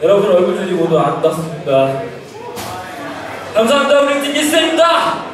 여러분 얼굴 주지 모두 안떴습니다. 감사합니다. 우리 팀 있습니다.